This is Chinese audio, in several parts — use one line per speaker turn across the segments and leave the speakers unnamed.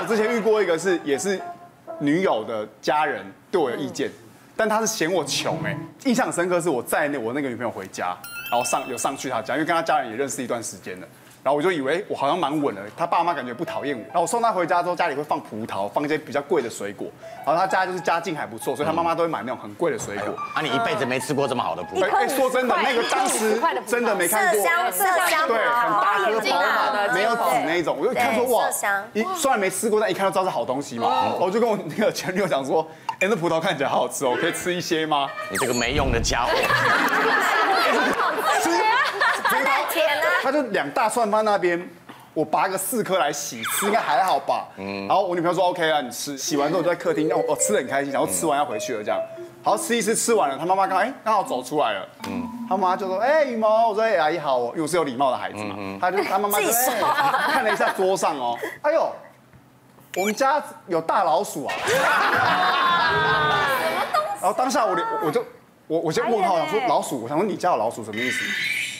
我之前遇过一个是也是女友的家人对我有意见，但他是嫌我穷哎，印象深刻是我在那我那个女朋友回家，然后上有上去他家，因为跟他家人也认识一段时间了。然后我就以为我好像蛮稳的，他爸妈感觉不讨厌我。然后我送他回家之后，家里会放葡萄，放一些比较贵的水果。然后他家就是家境还不错，所以他妈妈都会买那种很贵的水果。
啊，你一辈子没吃过这么好的葡萄？
哎，说真的，那个当时真的没看过。
麝香，麝香，
对，很大颗饱满，没有籽那一种。我就看说哇，一虽然没吃过，但一看就知道是好东西嘛。我就跟我那个前女友讲说，哎，那葡萄看起来好好吃哦，可以吃一些吗？
你这个没用的家伙。
吃很甜啊。
他就两大蒜放那边。我拔个四颗来洗吃，应该还好吧。嗯。然后我女朋友说 OK 啊，你吃。洗完之后就在客厅，让我吃的很开心。然后吃完要回去了，这样。好吃一吃，吃完了，他妈妈刚哎刚好走出来了。嗯。他妈就说哎羽毛，我说哎阿姨好，因为我是有礼貌的孩子嘛。他就他妈妈就看了一下桌上哦，哎呦，我们家有大老鼠啊。什
么东西？
然后当下我我就我我先问号，想说老鼠，我想问你家有老鼠什么意思？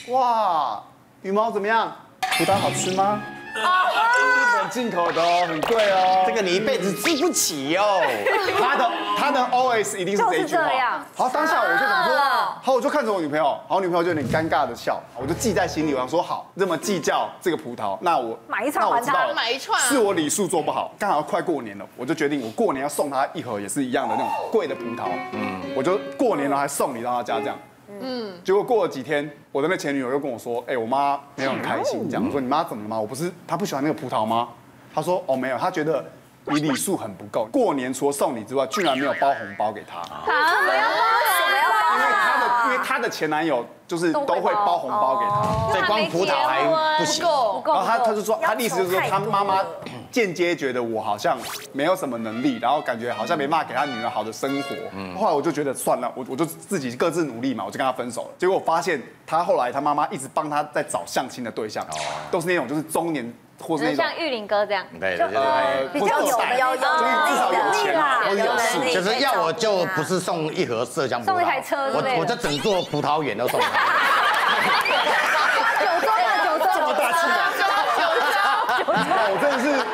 哇，羽毛怎么样？葡萄好吃吗？日本进口的哦，很贵哦。
这个你一辈子吃不起哦。
他的他的 OS 一定是这一句话。好，当下我就想说，好，我就看着我女朋友，好，女朋友就有点尴尬的笑，我就记在心里，我想说，好，这么计较这个葡萄，那我
买一串还他，
买一串，
是我礼数做不好，刚好快过年了，我就决定我过年要送她一盒也是一样的那种贵的葡萄，嗯，我就过年了还送你到她家这样。嗯，结果过了几天，我的那前女友又跟我说，哎，我妈没有很开心，这样说你妈怎么了吗？我不是她不喜欢那个葡萄吗？她说哦没有，她觉得你礼数很不够，过年除了送礼之外，居然没有包红包给她。啊，
没有包，没有包。
因为她的因为她的前男友就是都会包红包给她，
所以光葡萄还不行。
然后他他就说，他意思就是说，他妈妈。间接觉得我好像没有什么能力，然后感觉好像没办法给他女儿好的生活。嗯，后来我就觉得算了，我我就自己各自努力嘛，我就跟他分手了。结果我发现他后来他妈妈一直帮他在找相亲的对象，都是那种就是中年或是那种
像玉林哥这样，
对对对，
比较有有有
至少有钱啦，有
势，就是要我就不是送一盒麝香葡萄，
送一台车，
我我这整座葡萄园都送他。
九州啊九州，
这么大气啊！我 真的是。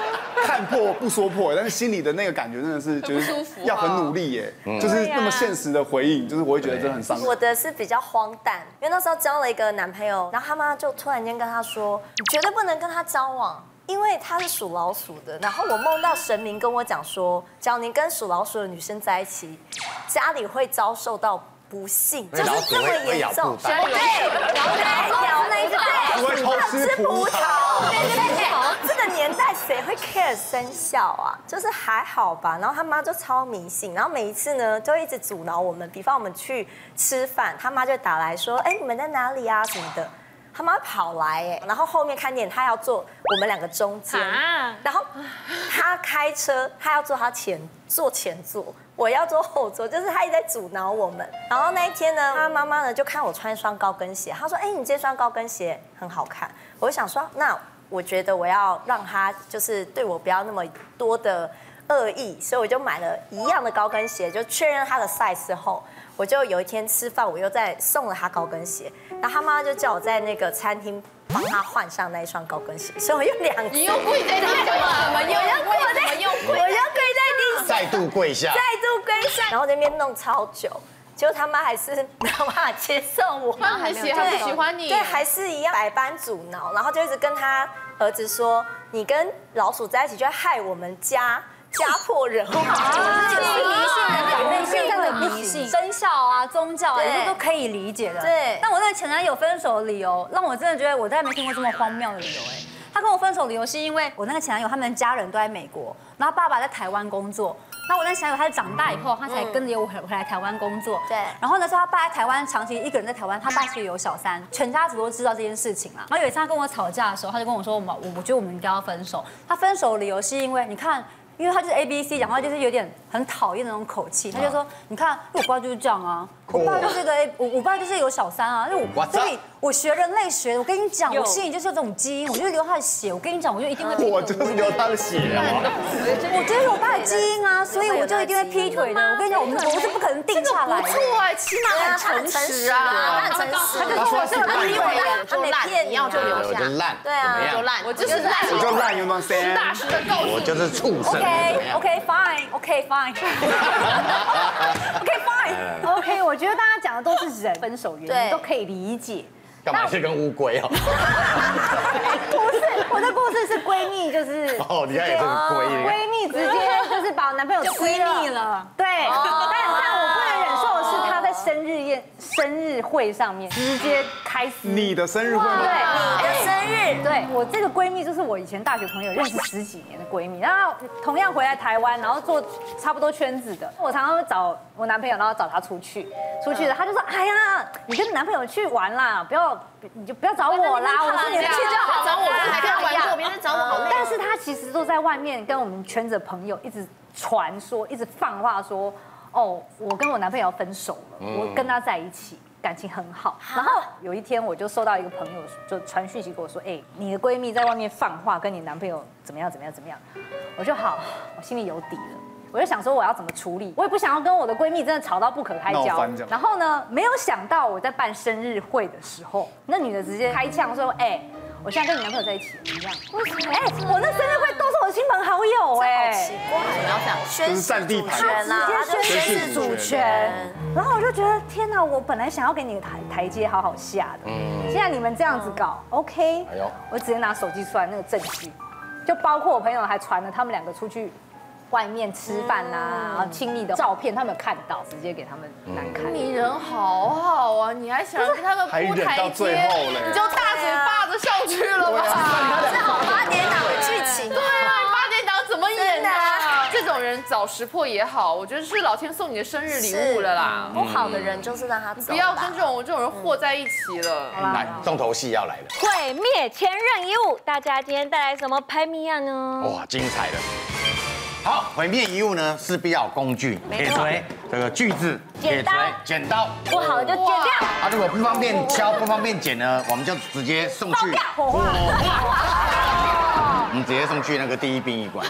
看破不说破，但是心里的那个感觉真的是觉得要很努力耶，就是那么现实的回应，就是我会觉得真的很伤。
我的是比较荒诞，因为那时候交了一个男朋友，然后他妈就突然间跟他说，你绝对不能跟他交往，因为他是属老鼠的。然后我梦到神明跟我讲说，只要你跟属老鼠的女生在一起，家里会遭受到不幸，就是这么严重。
对，
然后咬那一谁会 care 生肖啊？就是还好吧。然后他妈就超迷信，然后每一次呢就一直阻挠我们。比方我们去吃饭，他妈就打来说：“哎，你们在哪里啊？什么的。”他妈跑来哎，然后后面看电影，他要坐我们两个中间。然后他开车，他要坐他前坐前座，我要坐后座，就是他一直在阻挠我们。然后那一天呢，他妈妈呢就看我穿一双高跟鞋，他说：“哎，你这双高跟鞋很好看。”我就想说那。我觉得我要让他就是对我不要那么多的恶意，所以我就买了一样的高跟鞋，就确认他的 size 后，我就有一天吃饭，我又再送了他高跟鞋，然后他妈妈就叫我在那个餐厅帮他换上那一双高跟鞋，所以我用两
你又跪在地上，怎么又
跪？我要跪在地上，
再度跪下，
再度跪下，然后那边弄超久。结果他妈还是没有办法接受我，
妈很喜欢喜欢你，
对，还是一样百般阻挠，然后就一直跟他儿子说，你跟老鼠在一起就会害我们家家破人亡。
这是迷信的表面，现在的迷信生肖啊、宗教啊，这都可以理解的。
对，
但我那个前男友分手的理由，让我真的觉得我再也没听过这么荒谬的理由哎。他跟我分手理由是因为我那个前男友他们家人都在美国，然后爸爸在台湾工作。那我在想，他长大以后，他才跟着我回回来台湾工作。
对。
然后呢，说他爸在台湾长期一个人在台湾，他爸其实有小三，全家族都知道这件事情嘛。然后有一次他跟我吵架的时候，他就跟我说：“我们我我觉得我们应该要分手。”他分手的理由是因为你看，因为他就是 A B C，讲话就是有点很讨厌那种口气。他就说：“你看，我爸就是这样啊，我爸就是个 A，我我爸就是有小三啊，因为我所以我学人类学，我跟你讲，我心里就是有这种基因，我就流他的血，我跟你讲，我就一定会劈腿。
我就是流他的血啊！
我觉得我爸的基因啊，所以我就一定会劈腿的。我跟你讲，我们我是不可能定下来的。
不错哎，起码很诚实啊，
他很诚实，
他就说我是很厉害的，
他没
就烂，
骗你
你要就留下
我就，烂，
对啊
就烂，我就是烂，
我就烂，有没有先？
大实的告
我就是畜生
，OK
样
？OK fine OK fine OK fine OK，我觉得大家讲的都是人分手原因，都可以理解。
干嘛是跟乌龟啊？
不是，我的故事是闺蜜，就是
哦，你看也是个龟，你看
闺蜜直接就是把我男朋友吃
闺蜜了。
对，但但我不能忍受的是她在生日宴、生日会上面直接开始。
你的生日会吗？
对，
你的生日，
对我这个闺蜜就是我以前大学朋友，认识十几年的闺蜜，然后同样回来台湾，然后做差不多圈子的。我常常会找我男朋友，然后找他出去，出去的他就说：“哎呀，你跟你男朋友去玩啦，不要你就不要找我啦，我说你们去就好。”
找我还跟他玩过，别人找我好累。
但是他其实都在外面跟我们圈子的朋友一直传说，一直放话说，哦，我跟我男朋友分手了，我跟他在一起。感情很好，然后有一天我就收到一个朋友就传讯息跟我说，哎，你的闺蜜在外面放话，跟你男朋友怎么样怎么样怎么样，我就好，我心里有底了。我就想说我要怎么处理，我也不想要跟我的闺蜜真的吵到不可开交。然后呢，没有想到我在办生日会的时候，那女的直接开呛说，哎，我现在跟你男朋友在一起，怎么样？为什么？哎，我那生日会亲朋好友，
好
哎，
奇怪，
你要讲
宣
就是占地盘。
主权
直接宣誓主权。然后我就觉得天哪，我本来想要给你个台台阶好好下的，嗯。现在你们这样子搞，OK？
哎呦。
我直接拿手机出来那个证据，就包括我朋友还传了他们两个出去外面吃饭呐，然后亲密的照片，他们有看到，直接给他们难看。
你人好好啊，你还想给他个
还忍
铺台阶，
到最后嘞。
你就大嘴巴子上去了吧？
这好八点档的剧情
对啊，你八点档怎么演的
真的啊？
这种人早识破也好，我觉得是老天送你的生日礼物了啦。
不好的人就是让他走，
不要跟这种这种人和在一起了。
来，重头戏要来了，
毁灭前任遗物，大家今天带来什么拍米亚呢？
哇，精彩了！好，毁灭遗物呢，势必要工具，铁锤，这个锯子、
剪刀。
剪刀。
不好的就剪掉。
啊，如果不方便敲、不方便剪呢，我们就直接送去。
火化，
我们直接送去那个第一殡仪馆，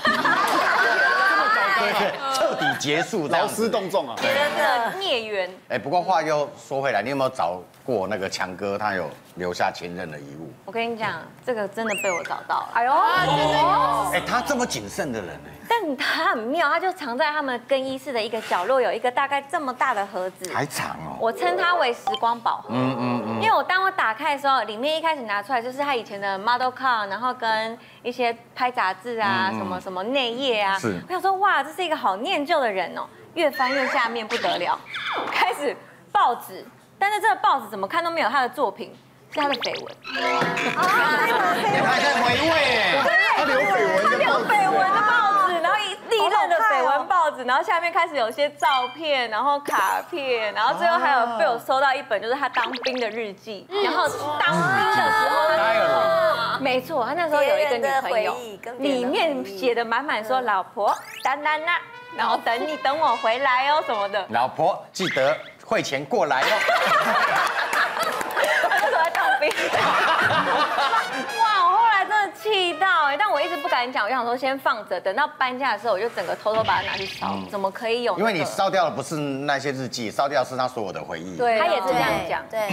对对，彻底结束
劳师。动众啊！
真的孽缘，
哎，不过话又说回来，你有没有找过那个强哥，他有留下前任的遗物？
我跟你讲，这个真的被我找到了。
哎呦，
哎，他这么谨慎的人呢，
但它很妙，它就藏在他们更衣室的一个角落，有一个大概这么大的盒子。
还藏哦。
我称它为时光宝盒，
嗯嗯嗯。
因为我当我打开的时候，里面一开始拿出来就是他以前的 model car，然后跟一些拍杂志啊，
嗯嗯
什么什么内页啊。
是
我想说，哇，这是一个好念旧的人哦。越翻越下面不得了，开始报纸，但是这个报纸怎么看都没有他的作品，是他的绯闻。
他还在回味对。
他留绯闻的
他有
报纸
一历任的绯闻报纸，然后下面开始有些照片，然后卡片，然后最后还有被我收到一本，就是他当兵的日记，然后当兵的时候他。没错，他那时候有一个女朋友里面写的满满说老婆丹丹呐，然后等你等我回来哦什么的。
老婆记得汇钱过来哦。
他那时候在当兵。敢讲，我想说先放着，等到搬家的时候，我就整个偷偷把它拿去烧。怎么可以有、那个？
因为你烧掉的不是那些日记，烧掉的是他所有的回忆。
对
他也是这样讲，
对，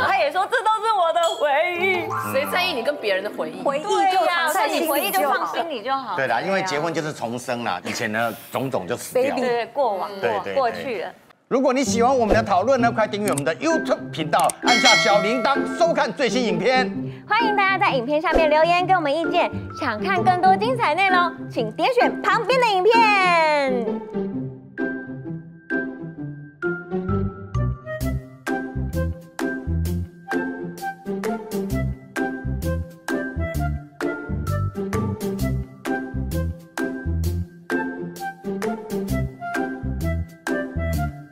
他也说这都是我的回忆。
谁在意你跟别人的回忆？
回忆就
对呀，
藏在心
所以你回忆
里就
放心里就好。
对啦，因为
啊
结婚就是重生啦，以前呢种种就死掉
对
了。
对过往
对
过去了。
如果你喜欢我们的讨论呢，快订阅我们的 YouTube 频道，按下小铃铛，收看最新影片。
欢迎大家在影片下面留言给我们意见，想看更多精彩内容，请点选旁边的影片。